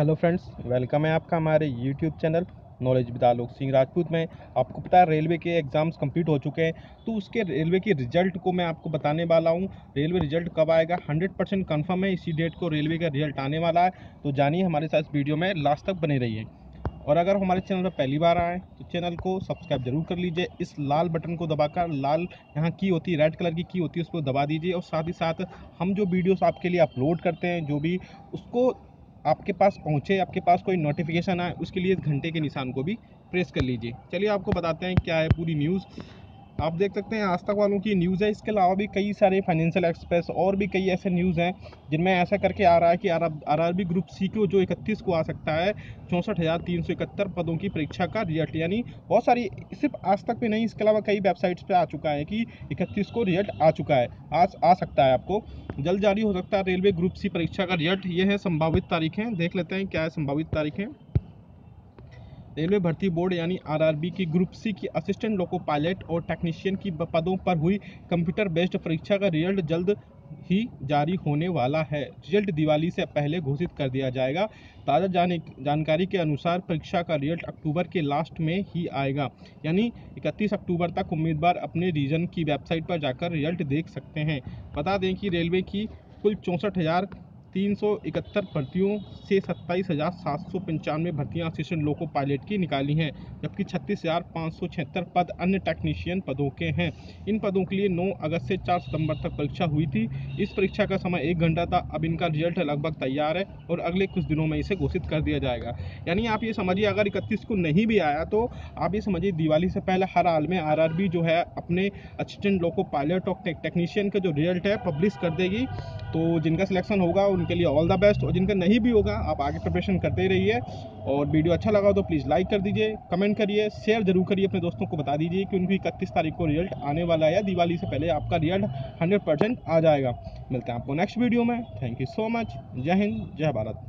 Hello friends, welcome है आपका हमारे YouTube channel knowledge with Alok Singh Rajput में। आपको पता है रेलवे के एग्ज़ाम्स कंप्लीट हो चुके हैं तो उसके रेलवे के रिज़ल्ट को मैं आपको बताने वाला हूँ। रेलवे रिज़ल्ट कब आएगा? 100 परसेंट कन्फर्म है, इसी डेट को रेलवे का रिज़ल्ट आने वाला है। तो जानिए हमारे साथ इस वीडियो में लास्ट तक बने रहिए। और अगर हमारे चैनल पर पहली बार आए तो चैनल को सब्सक्राइब ज़रूर कर लीजिए। इस लाल बटन को दबाकर, लाल यहाँ की होती है, रेड कलर की की होती है, उसको दबा दीजिए। और साथ ही साथ हम जो वीडियोस आपके लिए अपलोड करते हैं, जो भी, उसको आपके पास पहुँचे, आपके पास कोई नोटिफिकेशन आए, उसके लिए इस घंटे के निशान को भी प्रेस कर लीजिए। चलिए आपको बताते हैं क्या है पूरी न्यूज़ आप देख सकते हैं आज तक वालों की न्यूज़ है, इसके अलावा भी कई सारे फाइनेंशियल एक्सप्रेस और भी कई ऐसे न्यूज़ हैं, जिनमें ऐसा करके आ रहा है कि R R B group C को जो इकतीस को आ सकता है, चौंसठ हज़ार तीन सौ इकहत्तर पदों की परीक्षा का रिज़ल्ट यानी बहुत सारी, सिर्फ़ आज तक भी नहीं, इसके अलावा कई वेबसाइट्स पे आ चुका है कि इकतीस को रिज़ल्ट आ चुका है, आज आ सकता है आपको। जल्द जारी हो सकता है रेलवे ग्रुप सी परीक्षा का रिज़ल्ट। ये है संभावित तारीखें। देख लेते हैं क्या है संभावित तारीखें। रेलवे भर्ती बोर्ड यानी आरआरबी की ग्रुप सी की असिस्टेंट, लोको पायलट और टेक्नीशियन की पदों पर हुई कंप्यूटर बेस्ड परीक्षा का रिज़ल्ट जल्द ही जारी होने वाला है। रिज़ल्ट दिवाली से पहले घोषित कर दिया जाएगा। ताज़ा जाने, जानकारी के अनुसार परीक्षा का रिज़ल्ट अक्टूबर के लास्ट में ही आएगा। यानी 31 अक्टूबर तक उम्मीदवार अपने रीजन की वेबसाइट पर जाकर रिज़ल्ट देख सकते हैं। बता दें कि रेलवे की कुल चौंसठ तीन सौ इकहत्तर भर्तियों से सत्ताईस हज़ार सात सौ पंचानवे भर्तियाँ असिस्टेंट लोको पायलट की निकाली हैं, जबकि छत्तीस हज़ार पाँच सौ छिहत्तर पद अन्य टेक्नीशियन पदों के हैं। इन पदों के लिए 9 अगस्त से 4 सितंबर तक परीक्षा हुई थी। इस परीक्षा का समय एक घंटा था। अब इनका रिज़ल्ट लगभग तैयार है और अगले कुछ दिनों में इसे घोषित कर दिया जाएगा। यानी आप ये समझिए, अगर इकतीस को नहीं भी आया तो आप ये समझिए, दिवाली से पहले हर हाल में आरआरबी जो है अपने असिस्टेंट लोको पायलट और टेक्नीशियन का जो रिज़ल्ट है पब्लिश कर देगी। तो जिनका सिलेक्शन होगा, उनके लिए ऑल द बेस्ट और जिनका नहीं भी होगा, आप आगे प्रिपरेशन करते रहिए और वीडियो अच्छा लगा तो प्लीज़ लाइक कर दीजिए कमेंट करिए शेयर ज़रूर करिए अपने दोस्तों को बता दीजिए कि उनकी इकतीस तारीख को रिज़ल्ट आने वाला है दिवाली से पहले आपका रिज़ल्ट हंड्रेड आ जाएगा। मिलते हैं आपको नेक्स्ट वीडियो में। थैंक यू सो मच जय हिंद, जय भारत।